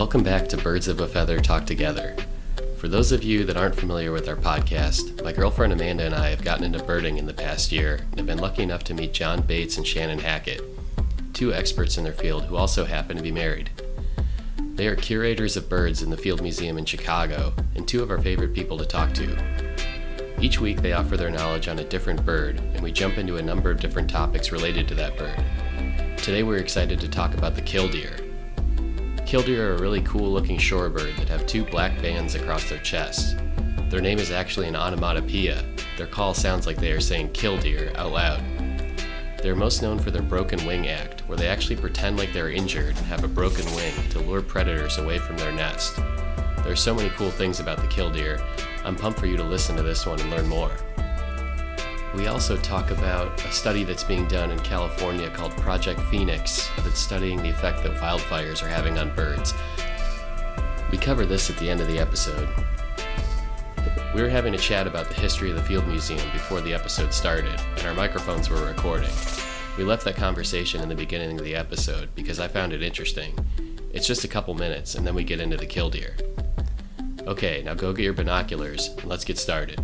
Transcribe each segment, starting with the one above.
Welcome back to Birds of a Feather Talk Together. For those of you that aren't familiar with our podcast, my girlfriend Amanda and I have gotten into birding in the past year and have been lucky enough to meet John Bates and Shannon Hackett, two experts in their field who also happen to be married. They are curators of birds in the Field Museum in Chicago and two of our favorite people to talk to. Each week they offer their knowledge on a different bird, and we jump into a number of different topics related to that bird. Today we're excited to talk about the killdeer. Killdeer are a really cool looking shorebird that have two black bands across their chest. Their name is actually an onomatopoeia. Their call sounds like they are saying killdeer out loud. They're most known for their broken wing act, where they actually pretend like they're injured and have a broken wing to lure predators away from their nest. There are so many cool things about the killdeer. I'm pumped for you to listen to this one and learn more. We also talk about a study that's being done in California called Project Phoenix that's studying the effect that wildfires are having on birds. We cover this at the end of the episode. We were having a chat about the history of the Field Museum before the episode started, and our microphones were recording. We left that conversation in the beginning of the episode because I found it interesting. It's just a couple minutes, and then we get into the killdeer. Okay, now go get your binoculars, and let's get started.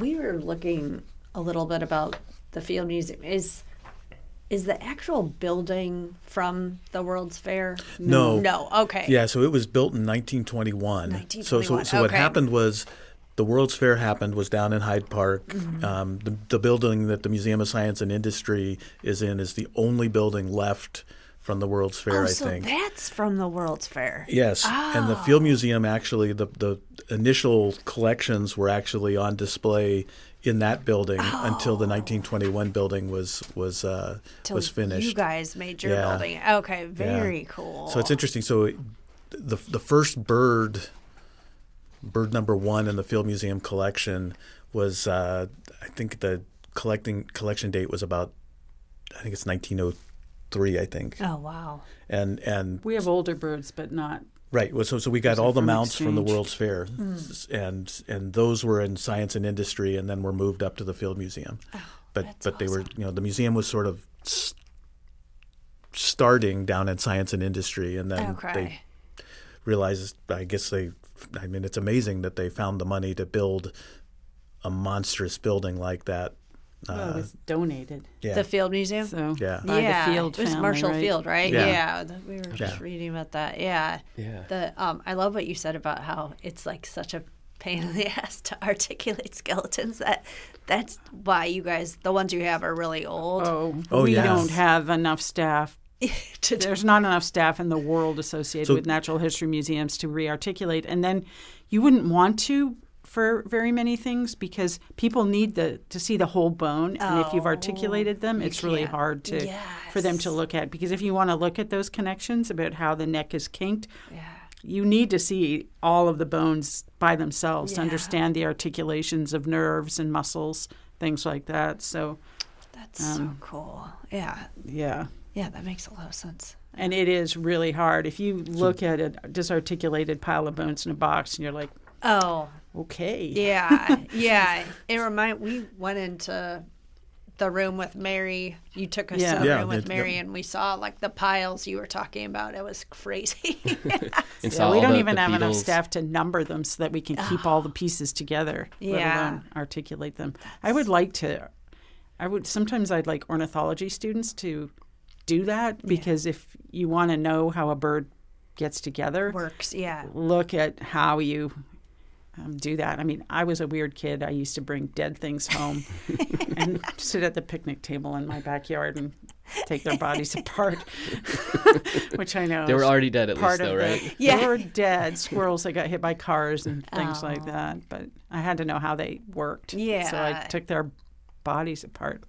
We were looking a little bit about the Field Museum. Is is the actual building from the World's Fair? No. No. Okay. Yeah, so it was built in 1921. So, so, 1921, so what okay. happened was the World's Fair happened was down in Hyde Park. Mm-hmm. Um, the, the building that the Museum of Science and Industry is in is the only building left from the World's Fair, Oh, I so think. that's from the World's Fair. Yes, and the Oh. Field Museum actually the the initial collections were actually on display in that building until the 1921 building was was uh, Oh. Was finished. You guys made your Yeah. building. Okay. Yeah. Very cool. So it's interesting. So the the first bird, bird number one in the Field Museum collection was uh, I think the collecting collection date was about I think it's 1903 I think Oh wow. and and We have older birds, but not. right well, so so we got all the from mounts from the. World's Fair hmm. S- and and those were in science and industry and then were moved up to the Field Museum Oh, but that's but they were you know the museum was sort of s- starting down in science and industry and then Okay. they realized I guess they I mean it's amazing that they found the money to build a monstrous building like that. Well, it Uh, was donated. yeah. The Field Museum. So Yeah. yeah, the Field it was family, Marshall right? Field, right? Yeah. Yeah, we were just Yeah. reading about that. Yeah, Yeah. The um, I love what you said about how it's like such a pain in the ass to articulate skeletons. That that's why you guys, the ones you have, are really old. Oh, Oh, we yes. don't have enough staff. to There's not enough staff in the world associated So- with natural history museums to rearticulate. And then you wouldn't want to for very many things because people need the to see the whole bone and if you've Oh, articulated them it's really hard to for them to look at because if you want to look at those connections about how the neck is kinked yeah. you need to see all of the bones by themselves to understand the articulations of nerves and muscles, things like that. So, That's so Um, cool. Yeah, yeah. yeah, that makes a lot of sense. And it is really hard. If you look at a disarticulated pile of bones in a box and you're like, Oh, okay. yeah, yeah. It remind we went into the room with Mary. You took us Yeah. to the Yeah, room with Mary, yep. and we saw like the piles you were talking about. It was crazy. And Yeah, saw we don't the- even the have enough beetles. staff to number them so that we can keep all the pieces together, let Yeah. alone articulate them. I would like to, I would, sometimes I'd like ornithology students to do that because if you want to know how a bird gets together, Works, yeah. look at how you um, do that. I mean, I was a weird kid. I used to bring dead things home and sit at the picnic table in my backyard and take their bodies apart, which I know They were already dead at least, though, of the, right? Yeah. They were dead squirrels that got hit by cars and things like Oh. that. But I had to know how they worked. Yeah, So I took their bodies apart.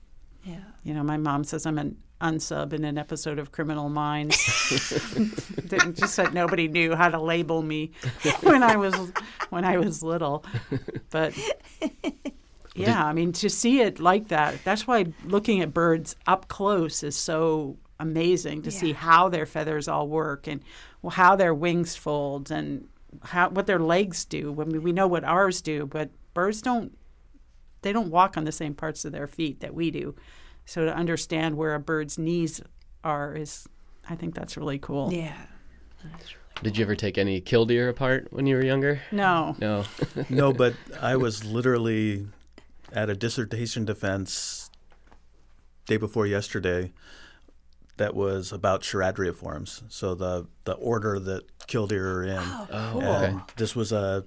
Yeah. You know, my mom says I'm an unsub in an episode of Criminal Minds. Just that nobody knew how to label me when I was when I was little. But yeah, I mean to see it like that. That's why looking at birds up close is so amazing to see how their feathers all work and how their wings fold and how what their legs do. I mean, we know what ours do, but birds don't they don't walk on the same parts of their feet that we do. So to understand where a bird's knees are is I think that's really cool. Yeah. Did you ever take any killdeer apart when you were younger? No. No. no, but I was literally at a dissertation defense day before yesterday that was about Charadriiforms. So the the order that killdeer are in. Oh, oh cool. okay. This was a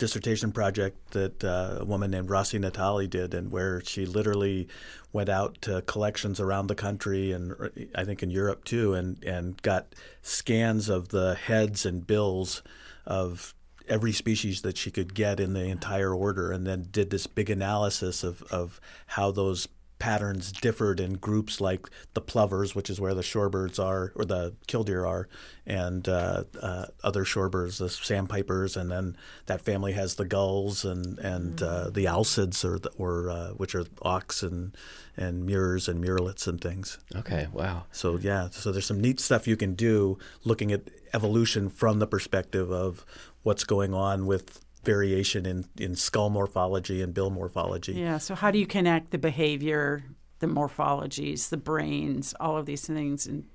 dissertation project that uh, a woman named Rossy Natale did, and where she literally went out to collections around the country and uh, I think in Europe too, and and got scans of the heads and bills of every species that she could get in the entire order, and then did this big analysis of of how those patterns differed in groups like the plovers, which is where the shorebirds are, or the killdeer are, and uh, uh, other shorebirds, the sandpipers, and then that family has the gulls and and uh, the alcids, or the, or uh, which are auks and and murres and murrelets and things. Okay. Wow. So yeah, so there's some neat stuff you can do looking at evolution from the perspective of what's going on with variation in, in skull morphology and bill morphology. Yeah. So how do you connect the behavior, the morphologies, the brains, all of these things, in,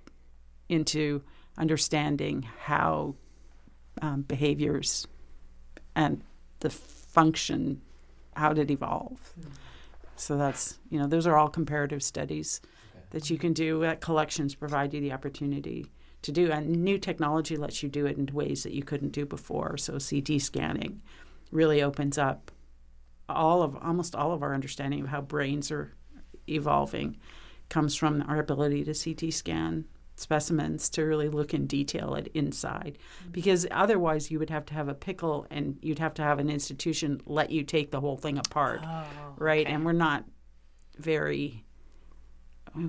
into understanding how um, behaviors and the function, how did it evolve? So that's you know those are all comparative studies that you can do. That collections provide you the opportunity to do, and new technology lets you do it in ways that you couldn't do before. So CT scanning really opens up all of almost all of our understanding of how brains are evolving comes from our ability to CT scan specimens to really look in detail at inside. Mm-hmm. Because otherwise you would have to have a pickle and you'd have to have an institution let you take the whole thing apart oh, right? and we're not very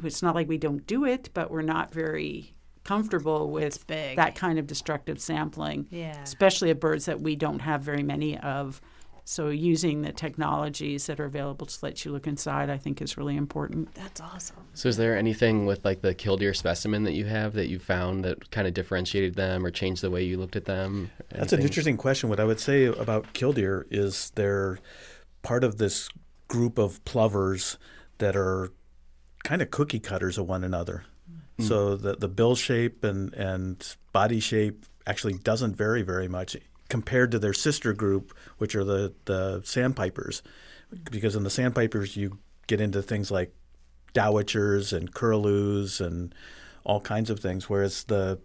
it's not like we don't do it but we're not very comfortable with big. that kind of destructive sampling Yeah. especially of birds that we don't have very many of so using the technologies that are available to let you look inside i think is really important That's awesome. So, is there anything with like the killdeer specimen that you have that you found that kind of differentiated them or changed the way you looked at them? That's an interesting question. What I would say about killdeer is they're part of this group of plovers that are kind of cookie cutters of one another. So hmm. the the bill shape and and body shape actually doesn't vary very much compared to their sister group, which are the the sandpipers, because in the sandpipers you get into things like dowitchers and curlews and all kinds of things, whereas the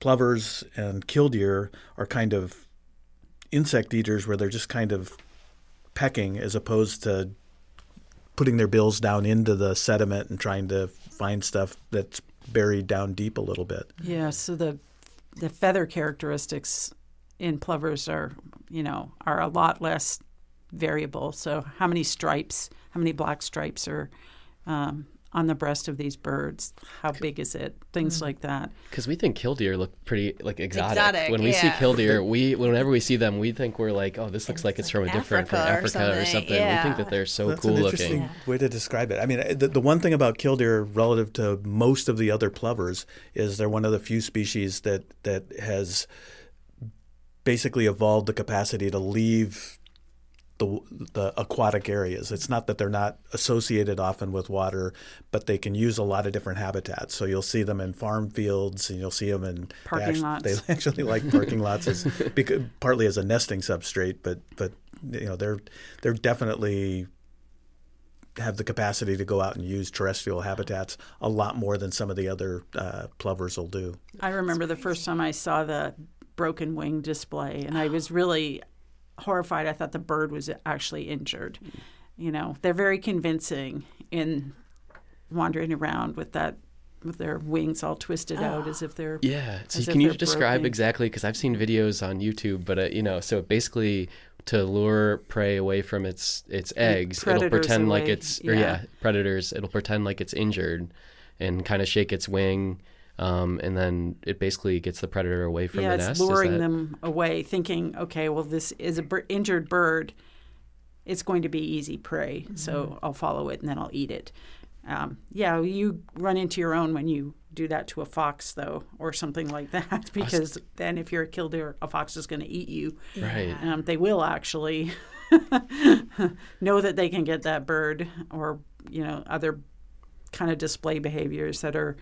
plovers and killdeer are kind of insect eaters where they're just kind of pecking as opposed to putting their bills down into the sediment and trying to find stuff that's buried down deep a little bit. Yeah, so the the feather characteristics in plovers are, you know, are a lot less variable. So how many stripes, how many black stripes are um, on the breast of these birds? How big is it? Things mm. like that. Because we think killdeer look pretty like exotic. Exotic, when we see killdeer, we whenever we see them, we think we're like, oh, this looks like it's from a different from Africa or Africa or something, something. We think that they're so That's cool an interesting looking. way to describe it. I mean, the, the one thing about killdeer relative to most of the other plovers is they're one of the few species that that has basically evolved the capacity to leave the the aquatic areas. It's not that they're not associated often with water, but they can use a lot of different habitats. So you'll see them in farm fields, and you'll see them in they Parking lots. They actually like parking lots, as, because, partly as a nesting substrate, but but you know they're they're definitely have the capacity to go out and use terrestrial habitats a lot more than some of the other uh, plovers will do. I remember the first time I saw the broken wing display, and I was really horrified. I thought the bird was actually injured. You know, they're very convincing in wandering around with that with their wings all twisted out as if they're Yeah. So can you describe broken. exactly? Because I've seen videos on YouTube, but uh, you know, so basically to lure prey away from its its eggs, it'll pretend like it's or yeah. yeah, predators. It'll pretend like it's injured, and kind of shake its wing, um, and then it basically gets the predator away from yeah, the it's nest. Is luring that- them away, thinking, okay, well, this is a bir- injured bird. It's going to be easy prey, Mm-hmm. so I'll follow it and then I'll eat it. Um, yeah, you run into your own when you do that to a fox, though, or something like that, because then if you're a killdeer, a fox is going to eat you. Right. Um, they will actually know that they can get that bird or you know other kind of display behaviors that are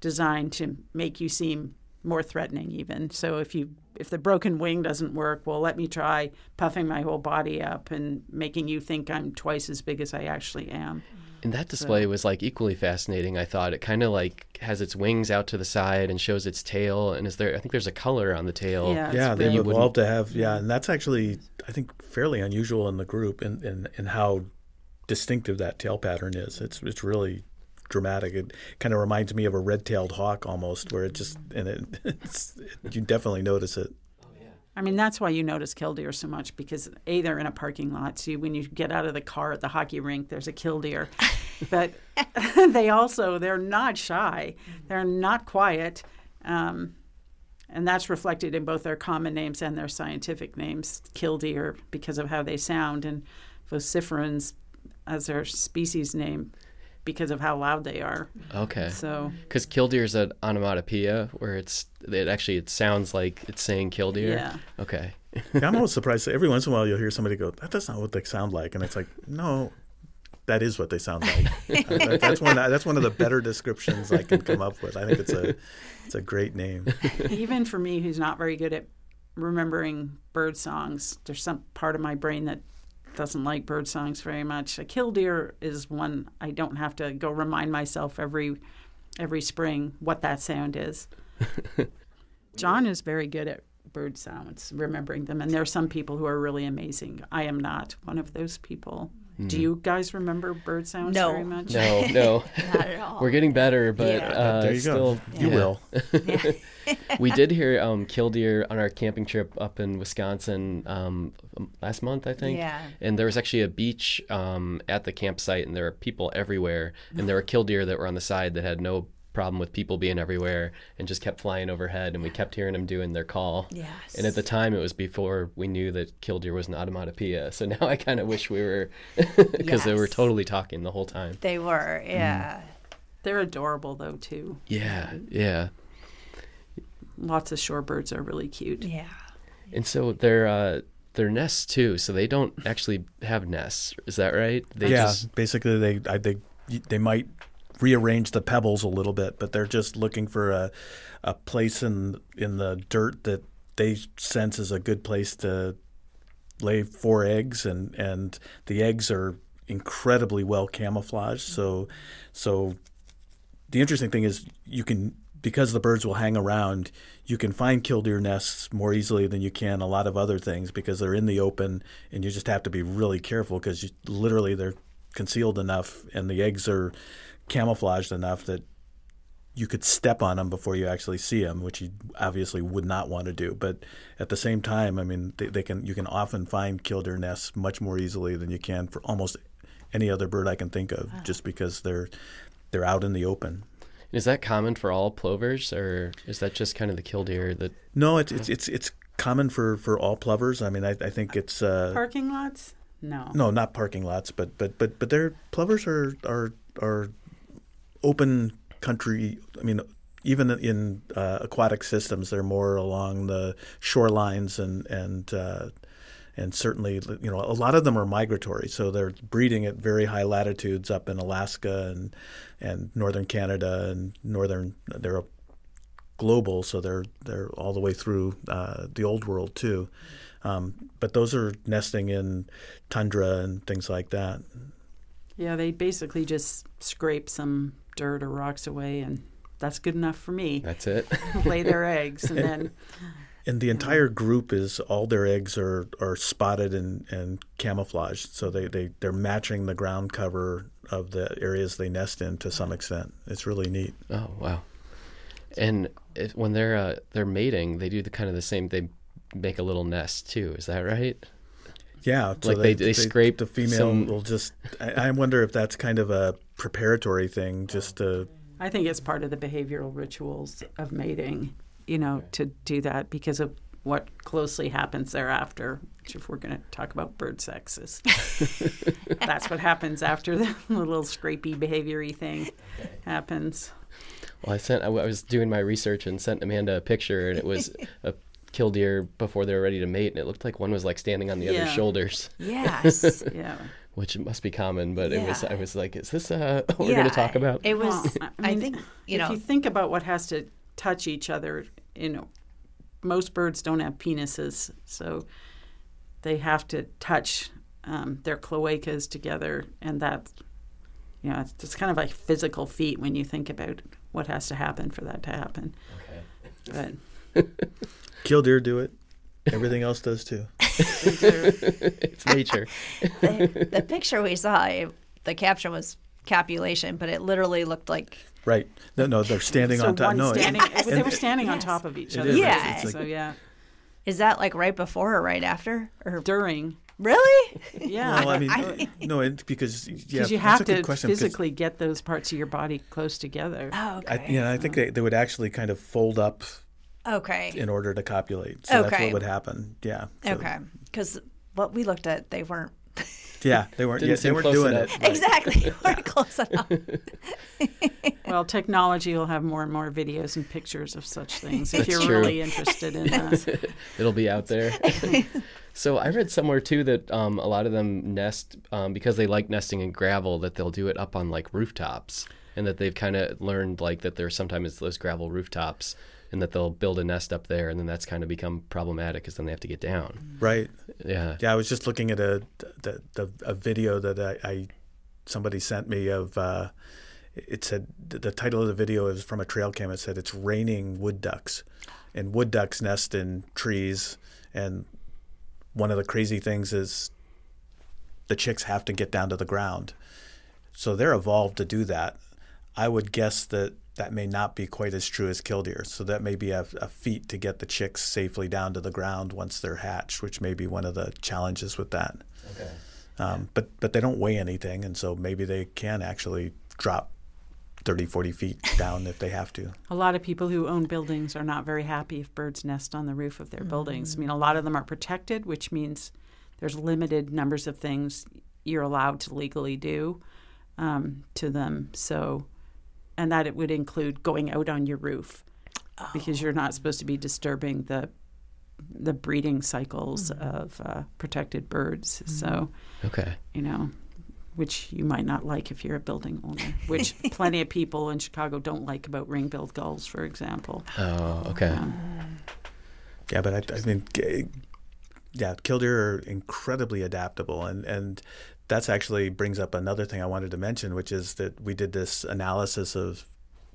designed to make you seem more threatening even so if you if the broken wing doesn't work well let me try puffing my whole body up and making you think i'm twice as big as i actually am And that display was like equally fascinating. I thought it kind of like has its wings out to the side and shows its tail. And is there? I think there's a color on the tail. Yeah. yeah, they've really- evolved to have yeah, and that's actually I think fairly unusual in the group in, in, in how distinctive that tail pattern is. It's it's really dramatic. It kind of reminds me of a red-tailed hawk almost, where it just and it it's, you definitely notice it. I mean, that's why you notice killdeer so much because a they're in a parking lot. So when you get out of the car at the hockey rink, there's a killdeer. but they also they're not shy. They're not quiet, um, and that's reflected in both their common names and their scientific names. Killdeer because of how they sound, and vociferus as their species name because of how loud they are. Okay. So Because killdeer is an onomatopoeia where it's it actually it sounds like it's saying killdeer. Yeah. Okay. Yeah, I'm always surprised. Every once in a while, you'll hear somebody go, "That that's not what they sound like," and it's like, no, that is what they sound like. That's one. That's one of the better descriptions I can come up with. I think it's a it's a great name. even for me who's not very good at remembering bird songs there's some part of my brain that doesn't like bird songs very much. A killdeer is one i don't have to go remind myself every every spring what that sound is. John is very good at bird sounds remembering them and there are some people who are really amazing. I am not one of those people do you guys remember bird sounds No. very much No, no. Not at all. We're getting better, but Yeah. uh, there you still, go. You will. we did hear um, killdeer on our camping trip up in Wisconsin um, last month, I think. Yeah. And there was actually a beach um, at the campsite, and there were people everywhere. And there were killdeer that were on the side that had no problem with people being everywhere and just kept flying overhead. And we kept hearing them doing their call. Yes. And at the time, it was before we knew that killdeer was an onomatopoeia. So now I kind of wish we were, because they were totally talking the whole time. They were, yeah. they're adorable though too Yeah, yeah. lots of shorebirds are really cute Yeah. And so they're uh, they're nests too. So they don't actually have nests. Is that right? They yeah, just basically they I, they they might rearrange the pebbles a little bit, but they're just looking for a a place in in the dirt that they sense is a good place to lay four eggs, and and the eggs are incredibly well camouflaged. So so the interesting thing is you can because the birds will hang around you can find killdeer nests more easily than you can a lot of other things because they're in the open and you just have to be really careful because literally they're concealed enough and the eggs are camouflaged enough that you could step on them before you actually see them, which you obviously would not want to do. But at the same time, I mean, they, they can you can often find killdeer nests much more easily than you can for almost any other bird I can think of, just because they're they're out in the open. is that common for all plovers, or is that just kind of the killdeer that? No, it's it's it's, it's common for, for all plovers. I mean, I, I think it's uh, parking lots no no, not parking lots, but but but but their plovers are are are open country. I mean, even in uh, aquatic systems, they're more along the shorelines and and uh, and certainly, you know, a lot of them are migratory, so they're breeding at very high latitudes up in Alaska and and northern Canada and northern. They're global, so they're they're all the way through uh, the old world too. Um, but those are nesting in tundra and things like that. Yeah, they basically just scrape some dirt or rocks away, and that's good enough for me. That's it. Lay their eggs, and then And the entire group is all their eggs are, are spotted and, and camouflaged, so they, they they're matching the ground cover of the areas they nest in to some extent. It's really neat. oh wow. And if, when they're uh, they're mating, they do the kind of the same. They make a little nest too. Is that right? Yeah, so Like they- they scrape the female some- will just. I, I wonder if that's kind of a preparatory thing, just to I think it's part of the behavioral rituals of mating, you know, to do that because of what closely happens thereafter. Which, if we're going to talk about bird sexes, that's what happens after the little scrapey behaviory thing happens. Well, I sent. I, w- I was doing my research and sent Amanda a picture, and it was a killdeer before they were ready to mate, and it looked like one was like standing on the Yeah. other's shoulders. Yes. Yeah. which must be common. But it was. I was like, is this uh, what we're going to talk about? It was. Well, I, mean, think you know. if you think about what has to touch each other, you know, most birds don't have penises, so they have to touch um, their cloacas together, and that, you know, it's, it's kind of like physical feat when you think about what has to happen for that to happen. Okay. But Killdeer do it. Everything else does too. it's nature. the, the picture we saw, the caption was copulation, but it literally looked like Right. No, no, they're standing so on top. No, it- standing, Yes. they were standing on top of each It other. is. Yeah. It's like- So yeah, is that like right before or right after? Or during. really? Yeah. well, I mean, I- no, it, because yeah, Because you that's have a good to question, 'cause physically get those parts of your body close together. Oh, okay. I, you know, I think they, they would actually kind of fold up okay. in order to copulate. So that's Okay. what would happen. Yeah. So- okay. Because what we looked at, they weren't Yeah, they weren't. Didn't Yeah, they weren't doing enough. it. Right. exactly weren't close enough. Well, technology will have more and more videos and pictures of such things if That's you're true. really interested in that. It'll be out there. so I read somewhere too that um, a lot of them nest um, because they like nesting in gravel. That they'll do it up on like rooftops, and that they've kind of learned like that there's sometimes those gravel rooftops, and that they'll build a nest up there, and then that's kind of become problematic because then they have to get down. Right. Yeah. Yeah, I was just looking at a the, the a video that I, I somebody sent me of. Uh, it said the title of the video is from a trail cam. It said it's raining wood ducks, and wood ducks nest in trees. And one of the crazy things is the chicks have to get down to the ground, so they're evolved to do that. I would guess that that may not be quite as true as killdeer. So that may be a, a feat to get the chicks safely down to the ground once they're hatched, which may be one of the challenges with that. Okay. Um, but but they don't weigh anything, and so maybe they can actually drop 30, 40 feet down if they have to. A lot of people who own buildings are not very happy if birds nest on the roof of their buildings. I mean, a lot of them are protected, which means there's limited numbers of things you're allowed to legally do um, to them. So, and that it would include going out on your roof because you're not supposed to be disturbing the the breeding cycles mm-hmm. of uh, protected birds. Mm-hmm. So, Okay. you know, which you might not like if you're a building owner, which plenty of people in Chicago don't like about ring-billed gulls, for example. Oh, okay. Yeah, mm-hmm. but I, I mean, yeah, killdeer are incredibly adaptable, and and that's actually brings up another thing I wanted to mention, which is that we did this analysis of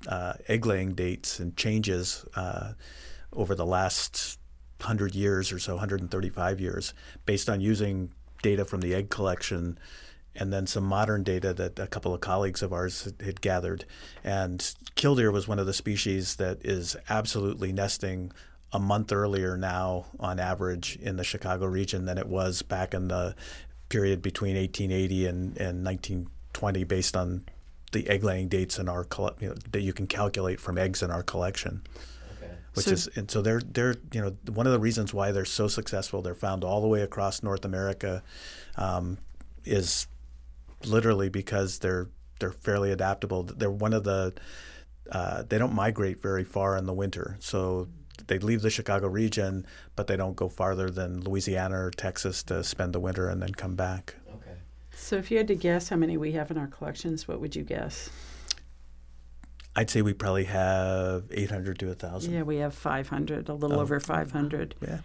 uh, egg laying dates and changes uh, over the last hundred years or so, 135 years, based on using data from the egg collection. And then some modern data that a couple of colleagues of ours had gathered. And killdeer was one of the species that is absolutely nesting a month earlier now on average in the Chicago region than it was back in the period between 1880 and, and 1920 based on the egg laying dates in our you know, that you can calculate from eggs in our collection. Which So- is and so they're they're you know one of the reasons why they're so successful they're found all the way across North America um, is literally because they're they're fairly adaptable. They're one of the uh, they don't migrate very far in the winter. So they leave the Chicago region but they don't go farther than Louisiana or Texas to spend the winter and then come back Okay. So, if you had to guess how many we have in our collections, what would you guess? I'd say we probably have 800 to 1,000 Yeah, we have 500, a little Oh. over 500. Yeah.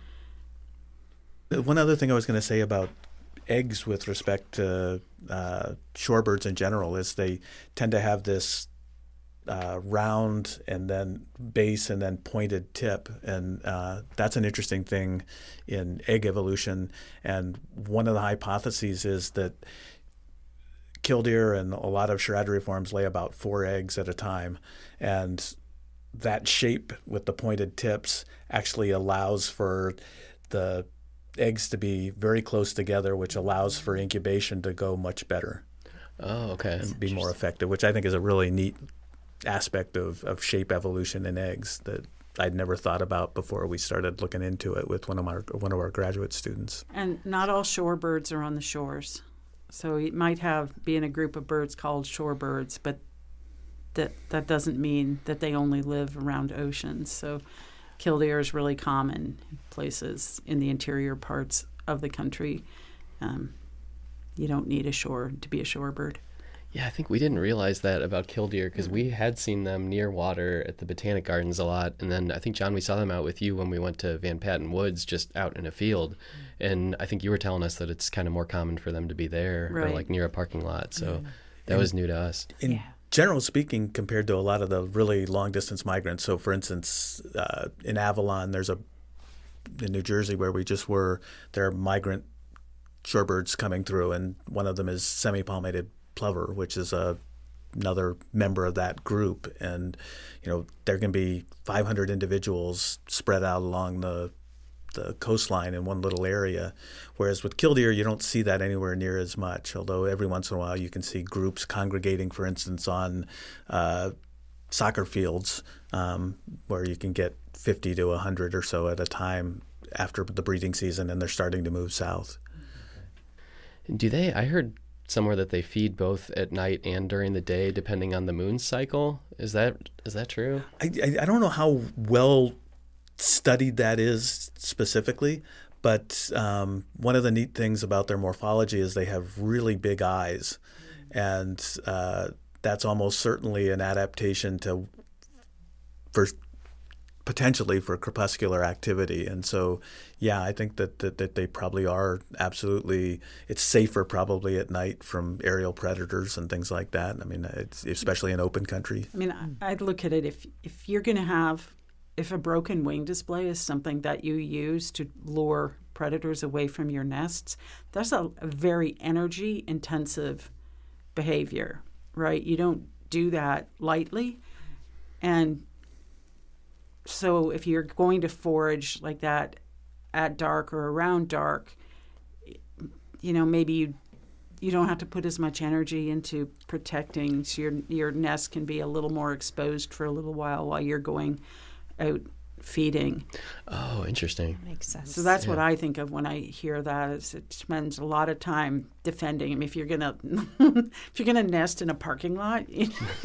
One other thing I was going to say about eggs with respect to uh, shorebirds in general is they tend to have this uh, round and then base and then pointed tip, and uh, that's an interesting thing in egg evolution. And one of the hypotheses is that killdeer and a lot of charadriiforms lay about four eggs at a time, and that shape with the pointed tips actually allows for the eggs to be very close together, which allows for incubation to go much better Oh, okay. and be more effective, which I think is a really neat aspect of, of shape evolution in eggs that I'd never thought about before we started looking into it with one of our one of our graduate students. And not all shorebirds are on the shores. So it might have be in a group of birds called shorebirds, but that that doesn't mean that they only live around oceans. So killdeer is really common in places in the interior parts of the country. Um, you don't need a shore to be a shorebird. Yeah, I think we didn't realize that about killdeer because we mm-hmm. had seen them near water at the Botanic Gardens a lot, and then I think John, we saw them out with you when we went to Van Patten Woods, just out in a field, mm-hmm. and I think you were telling us that it's kind of more common for them to be there or like near a parking lot. So mm-hmm. that was new to us. in Yeah. general speaking, compared to a lot of the really long distance migrants. So, for instance, uh, in Avalon, there's a in New Jersey where we just were. There are migrant shorebirds coming through, and one of them is semi-palmated plover, which is a another member of that group. And you know, there can be 500 individuals spread out along the the coastline in one little area. Whereas with killdeer, you don't see that anywhere near as much. Although every once in a while you can see groups congregating, for instance, on uh, soccer fields um, where you can get 50 to 100 or so at a time after the breeding season, and they're starting to move south. Do they? I heard somewhere that they feed both at night and during the day, depending on the moon cycle. Is that is that true? I, I, don't know how well studied that is specifically, but um, one of the neat things about their morphology is they have really big eyes, and uh, that's almost certainly an adaptation to for potentially for crepuscular activity. And so, yeah, I think that, that, that they probably are absolutely, it's safer probably at night from aerial predators and things like that. I mean, especially in open country. I mean, I'd look at it if if you're going to have if a broken wing display is something that you use to lure predators away from your nests, that's a, a very energy intensive behavior, right? You don't do that lightly, and so if you're going to forage like that at dark or around dark, you know maybe you you don't have to put as much energy into protecting so your your nest can be a little more exposed for a little while while you're going out feeding. Oh, interesting. Makes sense. So that's what I think of when I hear that is it spends a lot of time defending. I mean, if you're gonna if you're gonna nest in a parking lot,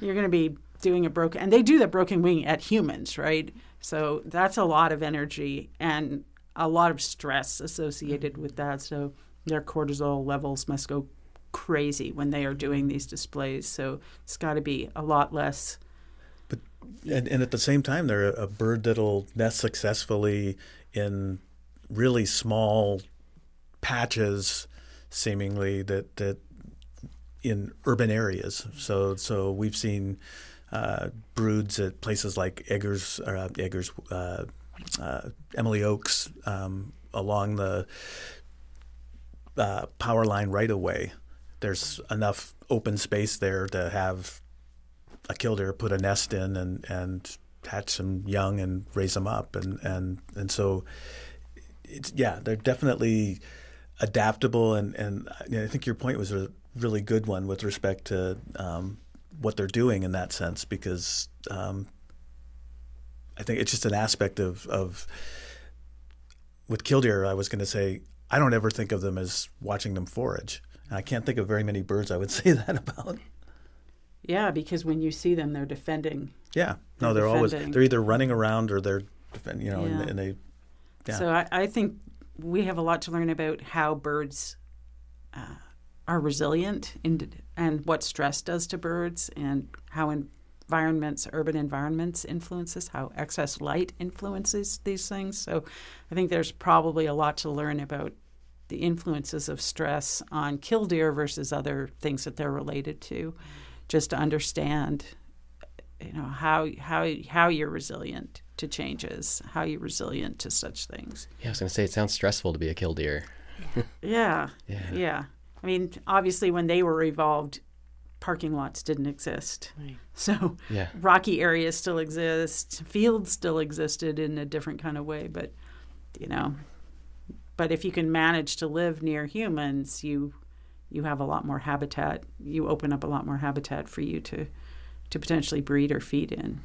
you're gonna be doing a broken and they do the broken wing at humans, right? So that's a lot of energy and a lot of stress associated with that. So their cortisol levels must go crazy when they are doing these displays. So it's got to be a lot less. And, and at the same time, they're a, bird that'll nest successfully in really small patches, seemingly that that in urban areas. So so we've seen broods at places like Eggers, uh, Eggers, uh, uh, Emily Oaks, um, along the uh, power line right away. There's enough open space there to have a killdeer put a nest in and, and hatch some young and raise them up and and and so it's yeah they're definitely adaptable and and I think your point was a really good one with respect to um, what they're doing in that sense because um, I think it's just an aspect of of with killdeer I was going to say I don't ever think of them as watching them forage and I can't think of very many birds I would say that about. Yeah, because when you see them, they're defending. Yeah, no, They're they're always they're either running around or they're defend, you know, Yeah. and, and they Yeah. So I, I think we have a lot to learn about how birds uh, are resilient in, and what stress does to birds and how environments, urban environments influences, how excess light influences these things. So I think there's probably a lot to learn about the influences of stress on killdeer versus other things that they're related to, just to understand you know how how how you're resilient to changes, how you're resilient to such things. Yeah, I was gonna say it sounds stressful to be a killdeer. Yeah, Yeah. yeah. I mean, obviously, when they were evolved, parking lots didn't exist. So Yeah. rocky areas still exist, fields still existed in a different kind of way, but you know, but if you can manage to live near humans, you you have a lot more habitat. You open up a lot more habitat for you to to potentially breed or feed in.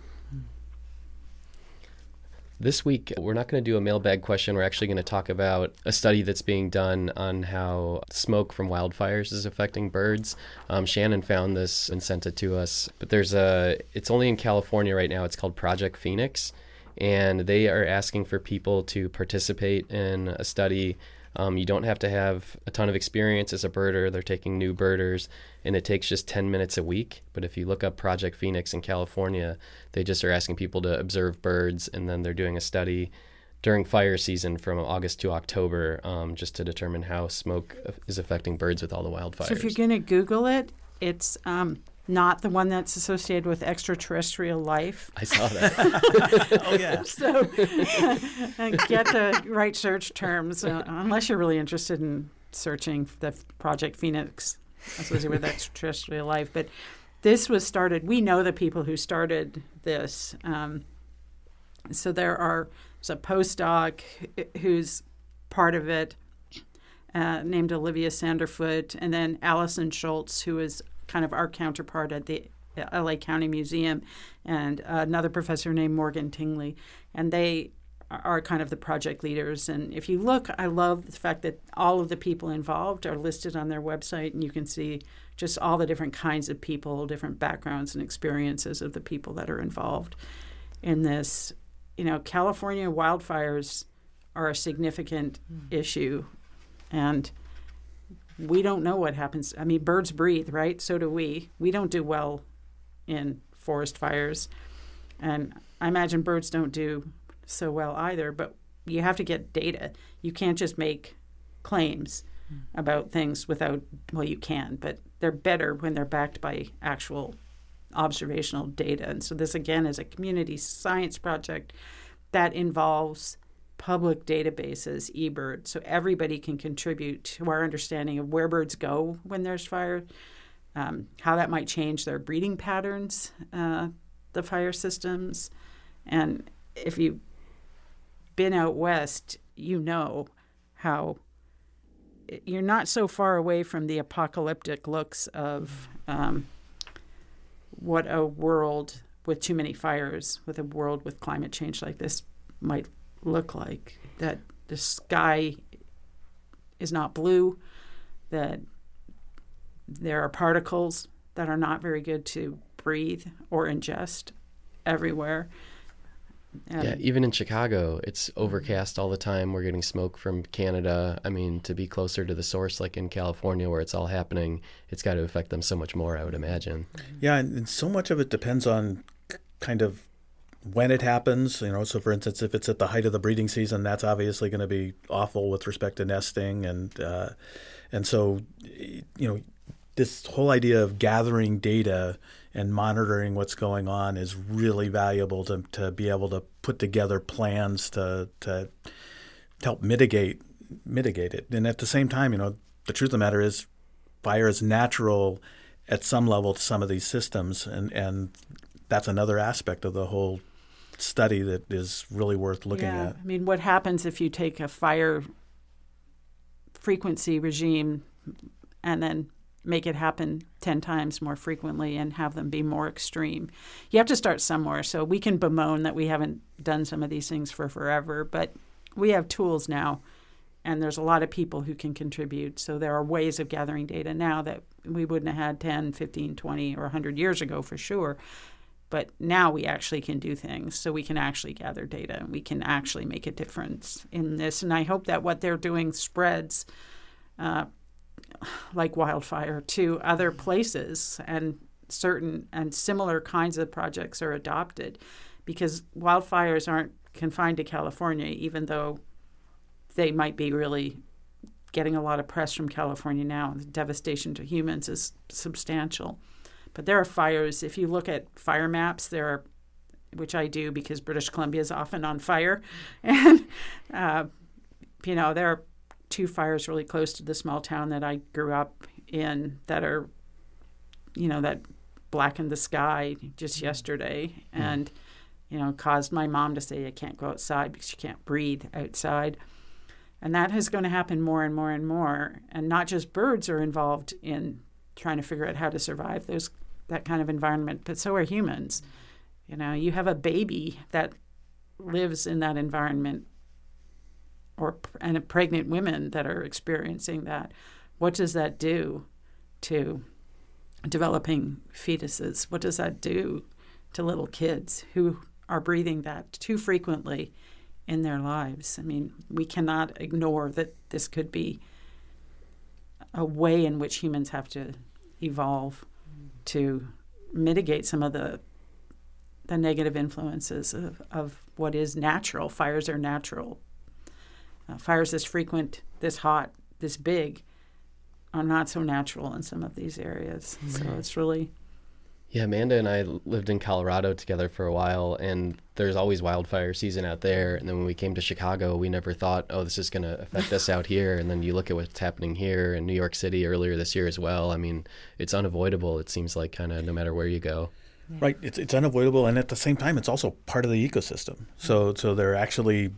This week, we're not going to do a mailbag question. We're actually going to talk about a study that's being done on how smoke from wildfires is affecting birds. Um, Shannon found this and sent it to us. But there's a, it's only in California right now. It's called Project Phoenix. And they are asking for people to participate in a study Um, you don't have to have a ton of experience as a birder. They're taking new birders, and it takes just 10 minutes a week. But if you look up Project Phoenix in California, they just are asking people to observe birds, and then they're doing a study during fire season from August to October um, just to determine how smoke is affecting birds with all the wildfires. So if you're going to Google it, it's um, not the one that's associated with extraterrestrial life. I saw that. oh yeah. So get the right search terms, uh, unless you're really interested in searching the Project Phoenix associated with extraterrestrial life. But this was started. We know the people who started this. Um, so there are there's a postdoc who's part of it, uh, named Olivia Sanderfoot, and then Allison Shultz, who is kind of our counterpart at the LA County Museum, and another professor named Morgan Tingley. And they are kind of the project leaders. And if you look, I love the fact that all of the people involved are listed on their website, and you can see just all the different kinds of people, different backgrounds and experiences of the people that are involved in this. You know, California wildfires are a significant mm. issue, and we don't know what happens. I mean, birds breathe, right? So do we. We don't do well in forest fires. And I imagine birds don't do so well either, but you have to get data. You can't just make claims mm. about things without, well, you can, but they're better when they're backed by actual observational data. And so, this again is a community science project that involves public databases, eBird, so everybody can contribute to our understanding of where birds go when there's fire, um, how that might change their breeding patterns, uh, the fire systems. And if you've been out west, you know how you're not so far away from the apocalyptic looks of um, what a world with too many fires, with a world with climate change like this might look like. That the sky is not blue, that there are particles that are not very good to breathe or ingest everywhere. And yeah, even in Chicago, it's overcast all the time. We're getting smoke from Canada. I mean, to be closer to the source, like in California, where it's all happening, it's got to affect them so much more, I would imagine. Yeah, and so much of it depends on kind of when it happens, you know, so for instance, if it's at the height of the breeding season, that's obviously going to be awful with respect to nesting, and uh, and so, you know, this whole idea of gathering data and monitoring what's going on is really valuable to to be able to put together plans to to help mitigate mitigate it, and at the same time, you know, the truth of the matter is, fire is natural at some level to some of these systems, and and that's another aspect of the whole study that is really worth looking yeah. at. I mean, what happens if you take a fire frequency regime and then make it happen 10 times more frequently and have them be more extreme? You have to start somewhere. So we can bemoan that we haven't done some of these things for forever, but we have tools now. And there's a lot of people who can contribute. So there are ways of gathering data now that we wouldn't have had 10, 15, 20, or 100 years ago for sure. But now we actually can do things. So we can actually gather data and we can actually make a difference in this. And I hope that what they're doing spreads uh, like wildfire to other places and certain and similar kinds of projects are adopted because wildfires aren't confined to California, even though they might be really getting a lot of press from California now. The devastation to humans is substantial. But there are fires. If you look at fire maps, there are, which I do because British Columbia is often on fire, and uh, you know there are two fires really close to the small town that I grew up in that are, you know, that blackened the sky just yesterday, mm. and you know caused my mom to say I can't go outside because you can't breathe outside. And that is going to happen more and more and more. And not just birds are involved in trying to figure out how to survive. There's that kind of environment, but so are humans. You know, you have a baby that lives in that environment or and pregnant women that are experiencing that. What does that do to developing fetuses? What does that do to little kids who are breathing that too frequently in their lives. I mean, we cannot ignore that this could be a way in which humans have to evolve to mitigate some of the the negative influences of, of what is natural. Fires are natural. Uh, fires this frequent, this hot, this big are not so natural in some of these areas. So it's really Yeah, Amanda and I lived in Colorado together for a while, and there's always wildfire season out there. And then when we came to Chicago, we never thought, oh, this is going to affect us out here. And then you look at what's happening here in New York City earlier this year as well. I mean, it's unavoidable. It seems like kind of no matter where you go. Right, it's it's unavoidable, and at the same time, it's also part of the ecosystem. So so they're actually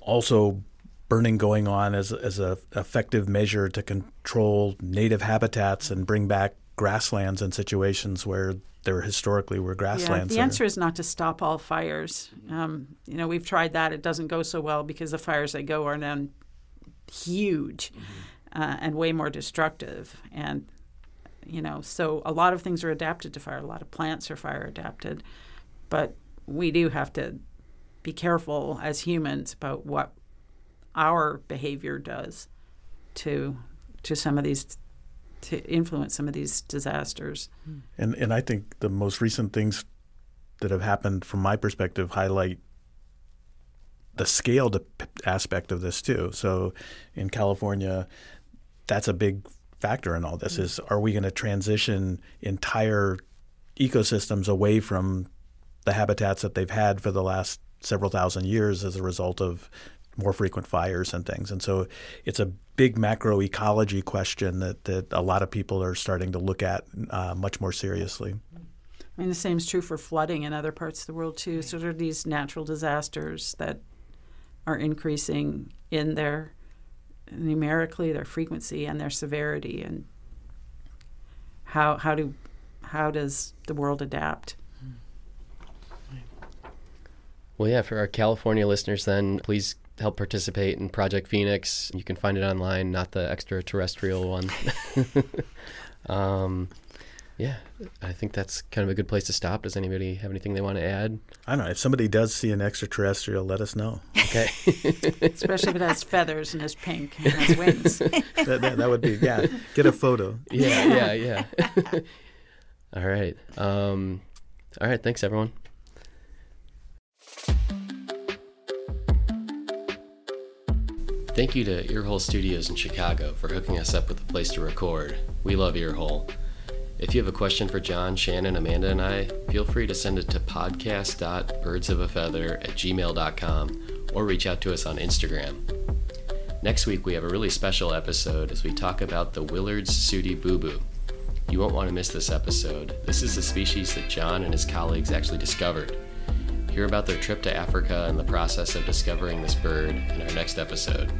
also burning going on as as a effective measure to control native habitats and bring back grasslands in situations where there historically were grasslands. Yeah, the answer is not to stop all fires. Um, you know, we've tried that; it doesn't go so well because the fires that go are then huge mm-hmm. uh, and way more destructive. And you know, so a lot of things are adapted to fire. A lot of plants are fire adapted, but we do have to be careful as humans about what our behavior does to to some of these to influence some of these disasters. And and I think the most recent things that have happened from my perspective highlight the scaled aspect of this too. So in California, that's a big factor in all this mm. is are we going to transition entire ecosystems away from the habitats that they've had for the last several thousand years as a result of more frequent fires and things. And so it's a big macroecology question that, that a lot of people are starting to look at uh, much more seriously. I mean, the same is true for flooding in other parts of the world, too. So there are these natural disasters that are increasing in their numerically, their frequency, and their severity. And how, how, do, how does the world adapt? Well, yeah, for our California listeners, then please help participate in Project Phoenix. You can find it online, not the extraterrestrial one. um, yeah, I think that's kind of a good place to stop. Does anybody have anything they want to add? I don't know. If somebody does see an extraterrestrial, let us know. Okay. Especially if it has feathers and is pink and has wings. that, that, that, would be, yeah, get a photo. Yeah, yeah, yeah. all right. Um, all right. Thanks, everyone. Thank you to Earhole Studios in Chicago for hooking us up with a place to record. We love Earhole. If you have a question for John, Shannon, Amanda, and I, feel free to send it to podcast.birdsofafeather at gmail.com or reach out to us on Instagram. Next week, we have a really special episode as we talk about the Willard's sooty boubou. You won't want to miss this episode. This is a species that John and his colleagues actually discovered. Hear about their trip to Africa and the process of discovering this bird in our next episode.